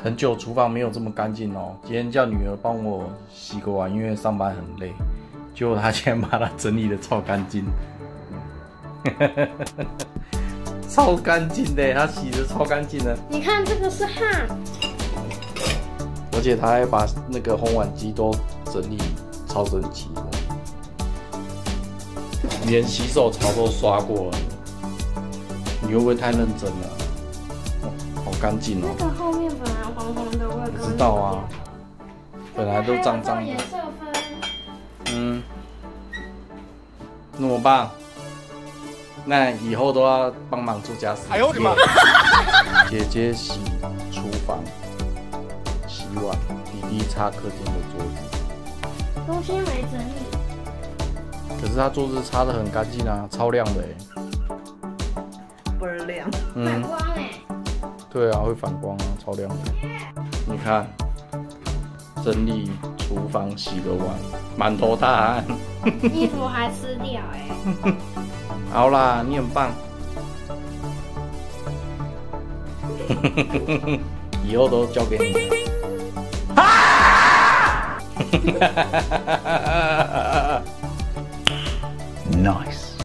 很久厨房没有这么干净哦。今天叫女儿帮我洗个碗，因为上班很累。结果她竟然把它整理的超干净，超干净的，她洗的超干净的。你看这个是汗，而且她还把那个烘碗机都整理超整齐的，连洗手槽都刷过了。你会不会太认真了？干净哦。那个后面本来黄黄的，我也知道啊，本来都脏脏的颜。色分，嗯，那么棒，那以后都要帮忙做家事。哎呦我的妈！姐姐洗厨房，洗碗，弟弟擦客厅的桌子。东西没整理，可是他桌子擦的很干净啊，超亮的哎。倍儿亮。嗯，对啊，会反光啊，超亮的。你看，整理厨房，洗个碗，满头大汗。衣服还湿掉哎，好啦，你很棒。以后都交给你。啊 Nice.